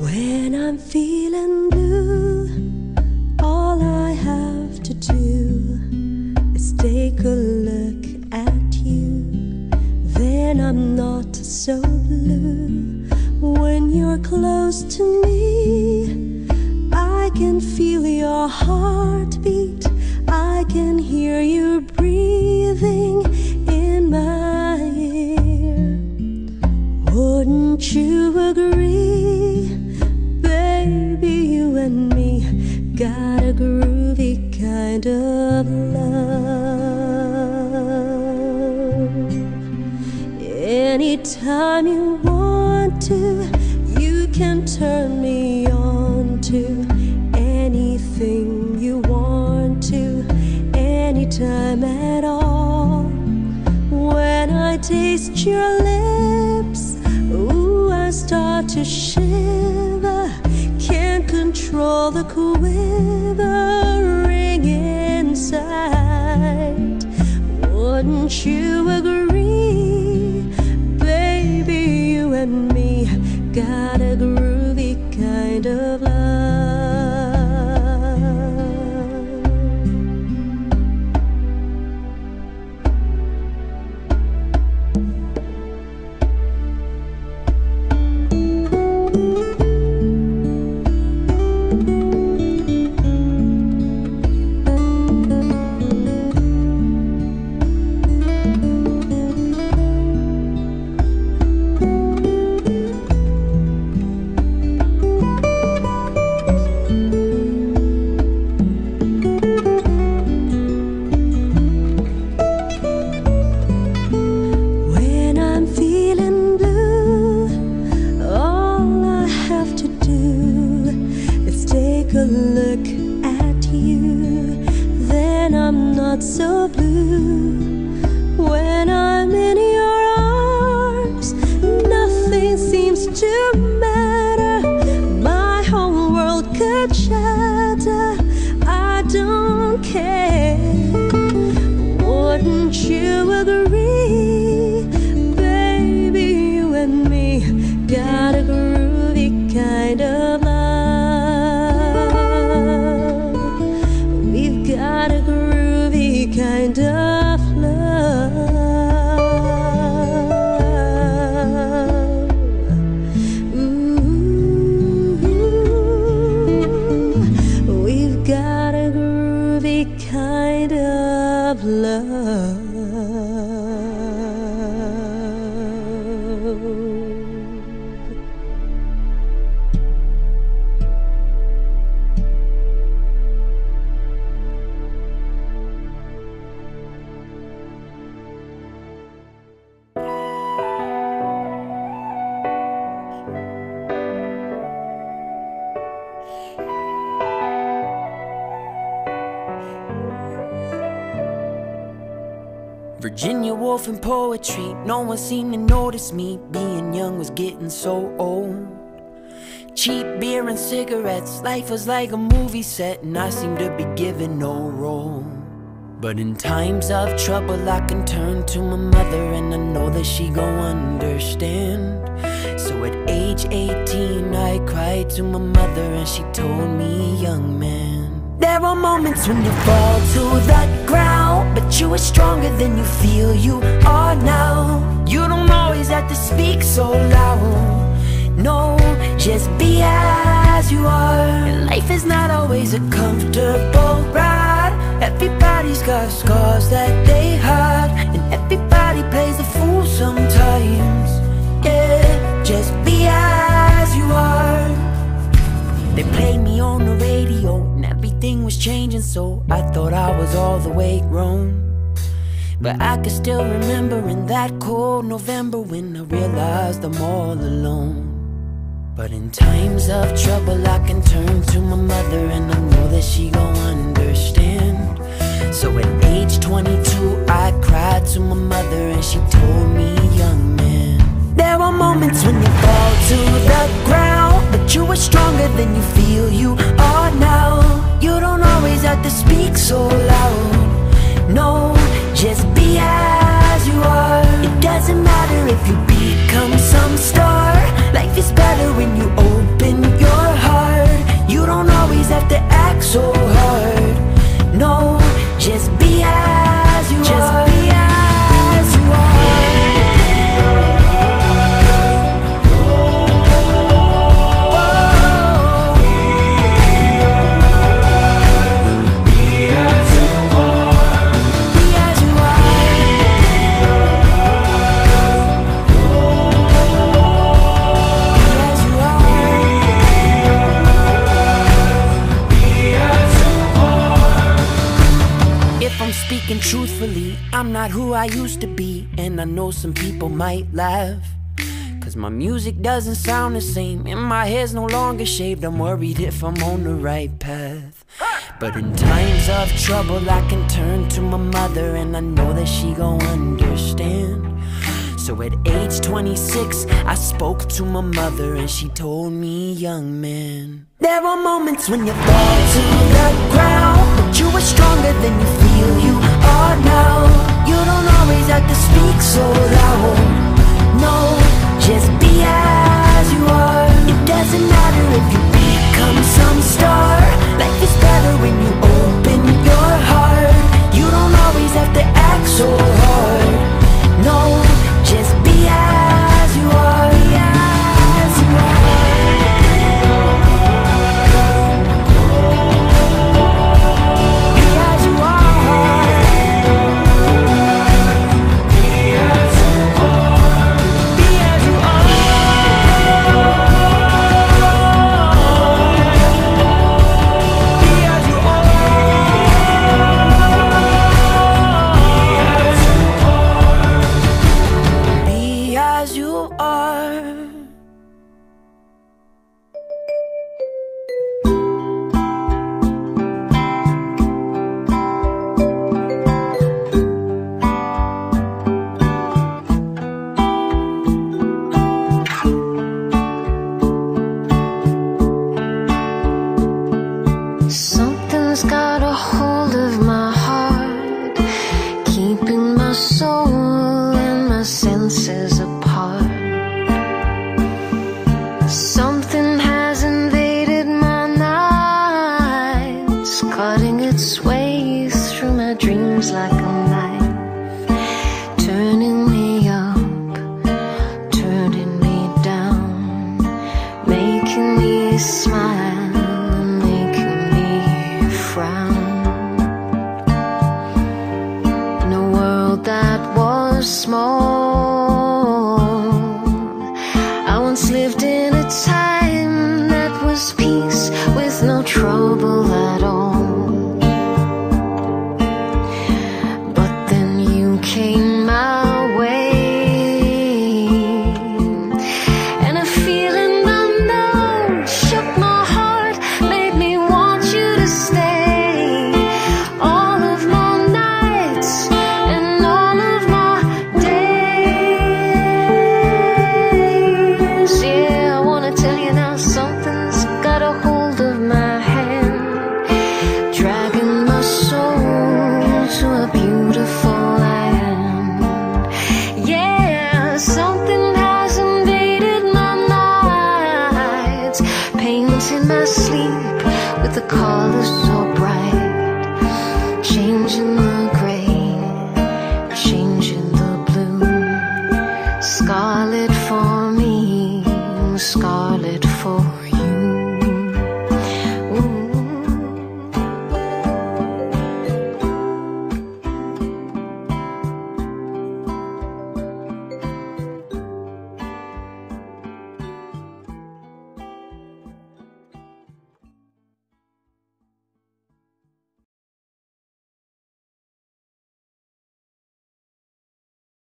When I'm feeling blue, all I have to do is take a look at you. Then I'm not so blue. When you're close to me, I can feel your heartbeat. I can hear you breathing in my ear. Wouldn't you agree? Anytime you want to, you can turn me on to anything you want to, anytime at all. When I taste your lips, ooh, I start to shiver. Can't control the quivering inside. Wouldn't you agree, not so blue. When I'm in your arms, nothing seems to matter. My whole world could shatter. I don't care. Wouldn't you agree? Virginia Woolf and poetry, no one seemed to notice me. Being young was getting so old. Cheap beer and cigarettes, life was like a movie set, and I seemed to be given no role. But in times of trouble, I can turn to my mother, and I know that she gon' understand. So at age 18, I cried to my mother, and she told me, young man. There are moments when you fall to the ground, but you are stronger than you feel you are now. You don't always have to speak so loud. No, just be as you are. Life is not always a comfortable ride. Everybody's got scars that they hide, changing so I thought I was all the way grown. But I can still remember in that cold November when I realized I'm all alone. But in times of trouble I can turn to my mother and I know that she gon' understand. So at age 22 I cried to my mother and she told me young man There are moments when you fall to the ground But you are stronger than you feel you are now You don't always have to speak so loud. No, just be as you are. It doesn't matter if you become some star not who I used to be, and I know some people might laugh. Cause my music doesn't sound the same, and my hair's no longer shaved. I'm worried if I'm on the right path. But in times of trouble, I can turn to my mother, and I know that she gon' understand. So at age 26, I spoke to my mother, and she told me, young man, there are moments when you fall to the ground, but you are stronger than you feel you are now. You don't always have to speak so loud. No, just be as you are. It doesn't matter if you become some star. Life is better when you Something's got a hold of my heart, keeping my soul and my senses apart. Something has invaded my nights, cutting its way through my dreams like a was small, I once lived in a time colors so bright, changing.